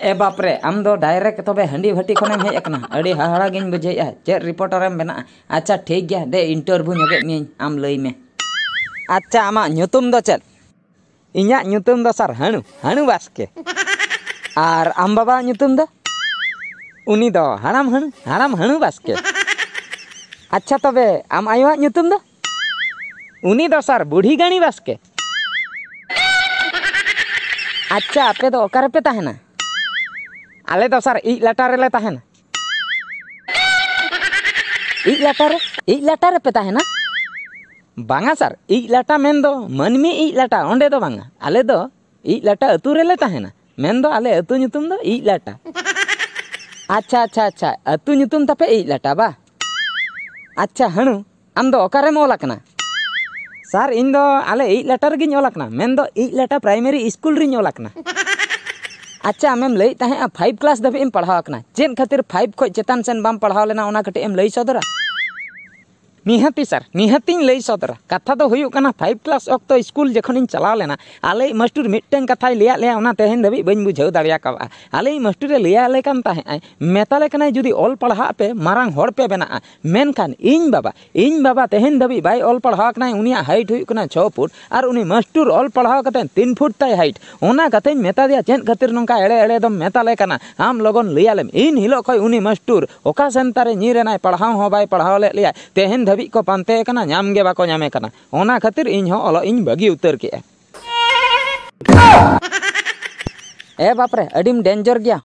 ए बापरे, आम दो डायरेक्ट तो तबे हंडी भट्टी खनेम हेज अकना अड़ी हाहाड़ा गिन बुझेया चेद रिपोर्टर बना। अच्छा ठीक गया। दे इंटरव्यू नगे में आम लैमे अच्छा आमा नुतुम दो चेद इन्या सर हणु हणु बास्के। और आम बाबा नुतुम दो। उनी हणु हराम हणु बास्के। अच्छा तो तब आम आयो नुतुम दो। उनी दो सर, बूढ़ी गाणी बास्के। अच्छा आपे तो ओकारे पे आले दो सर इ लाटा रे तहना इ लाटा रे इ लाटा रे पे तहना बांगा सर इ लाटा मेन मनमी इ लाटा ओंडे दो बांगा आले दो इ लाटा अतु रे तहना मेन आले अतु nyutum दो इ लाटा अच्छा अच्छा अच्छा अतु nyutum तपे इ लाटा बा अच्छा हणु आम दो ओकारे मोलकना सर इन दो आले इ लेटर गिन ओलकना मेन दो इ लेटर प्राइमरी स्कूल रिन ओलकना अच्छा लई ताहे फाइव क्लास दबे पढ़ाव चेन खातिर फाइव खो चेतन सेन बाम पढ़ाव लेना कटे लई सदरा निहती सर निहती लई सदरा कथा तो फाइव क्लास अक्तो स्कूल जखन चलाव लेना आले मास्टर मिटटें कथा लिया ले ओना तेहेन बइन बुझाव दाड़िया कबा आले मास्टर लिया ले कान ताहे जुदी ऑल पढ़ा पे मारांग होड़ पे बेना मेन खान इन बाबा इन बाबा तेहेन दबी बाई ऑल पढ़ा कना उनिया हाइट हुयु कना 6 फुट और उनी मास्टर ऑल पढ़ा 3 फुट ताई हाइट ओना कते मेता दिया चेन खातिर नंका एड़े एड़े दम मेताले कना आम लगन लियालेम इन हिलो खय उनी मास्टर ओका सेंतारे नीरेनाय पढ़ाव हो ले लिया तेहेन धबी को पानते कना नाम गे बाको नामे कना ओना खातिर इन हो ओलो इन बगी उतर के ए बाप रे अडीम डेंजर गया